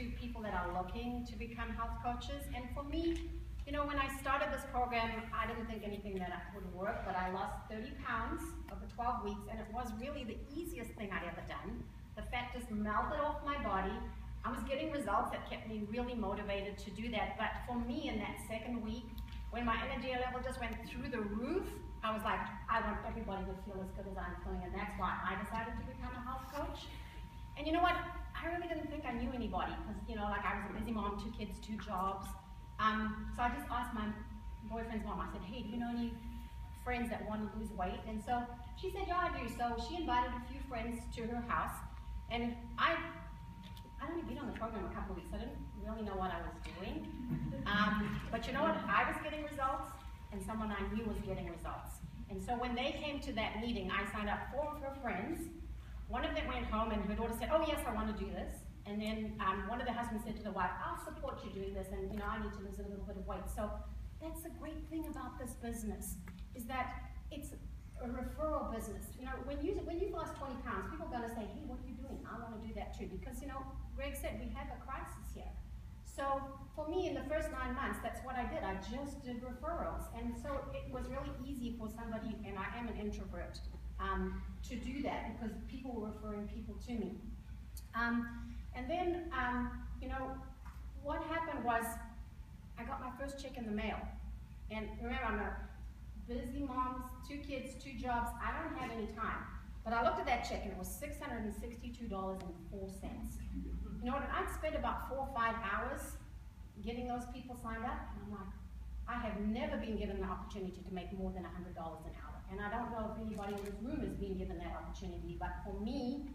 to people that are looking to become health coaches. And for me, you know, when I started this program, I didn't think anything that would work, but I lost 30 pounds over 12 weeks, and it was really the easiest thing I'd ever done. The fat just melted off my body. I was getting results that kept me really motivated to do that. But for me, in that second week, when my energy level just went through the roof, I was like, I want everybody to feel as good as I'm feeling, and that's why I decided to become a health coach. And you know what? I really didn't think I knew anybody because, you know, like I was a busy mom, two kids, two jobs. Um, so I just asked my boyfriend's mom, I said, hey, do you know any friends that want to lose weight? And so she said, yeah, I do. So she invited a few friends to her house. And I, I only been on the program a couple weeks. I didn't really know what I was doing. Um, but you know what? I was getting results, and someone I knew was getting results. And so when they came to that meeting, I signed up four of her friends. One of them went home, and her daughter said, oh, yes, I want to do this. And then um, one of the husbands said to the wife, I'll support you doing this, and you know, I need to lose a little bit of weight. So that's the great thing about this business, is that it's a referral business. You know, when you when you've lost 20 pounds, people are gonna say, hey, what are you doing? I wanna do that too. Because you know, Greg said we have a crisis here. So for me, in the first nine months, that's what I did. I just did referrals. And so it was really easy for somebody, and I am an introvert, um, to do that because people were referring people to me. Um, and then, um, you know, what happened was I got my first check in the mail. And remember, I'm a busy mom, two kids, two jobs. I don't have any time. But I looked at that check and it was $662.04. You know what? I'd spent about four or five hours getting those people signed up. And I'm like, I have never been given the opportunity to make more than $100 an hour. And I don't know if anybody in this room has been given that opportunity, but for me,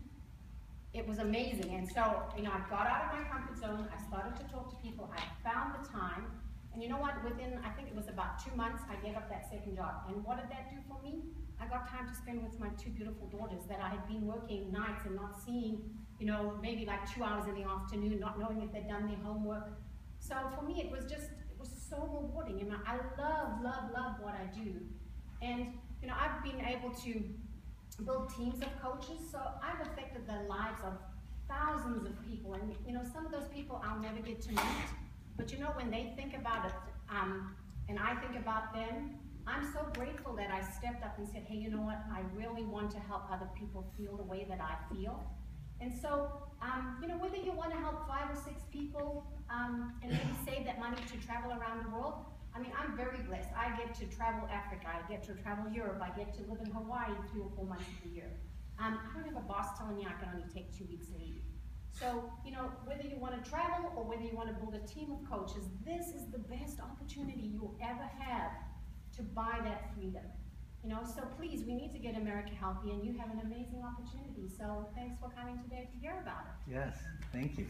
it was amazing. And so, you know, I got out of my comfort zone. I started to talk to people. I found the time. And you know what? Within, I think it was about two months, I gave up that second job. And what did that do for me? I got time to spend with my two beautiful daughters that I had been working nights and not seeing, you know, maybe like two hours in the afternoon, not knowing if they'd done their homework. So for me, it was just, it was so rewarding. And I love, love, love what I do. And, you know, I've been able to build teams of coaches. So I've affected the lives of thousands of people. And, you know, some of those people I'll never get to meet. But, you know, when they think about it, um, and I think about them, I'm so grateful that I stepped up and said, hey, you know what? I really want to help other people feel the way that I feel. And so, um, you know, whether you want to help five or six people um, and maybe save that money to travel around the world, I mean, I'm very blessed. I get to travel Africa, I get to travel Europe, I get to live in Hawaii three or four months of the year. Um, I don't have a boss telling me I can only take two weeks leave. So, you know, whether you want to travel or whether you want to build a team of coaches, this is the best opportunity you'll ever have to buy that freedom. You know, so please, we need to get America healthy, and you have an amazing opportunity. So thanks for coming today to hear about it. Yes, thank you.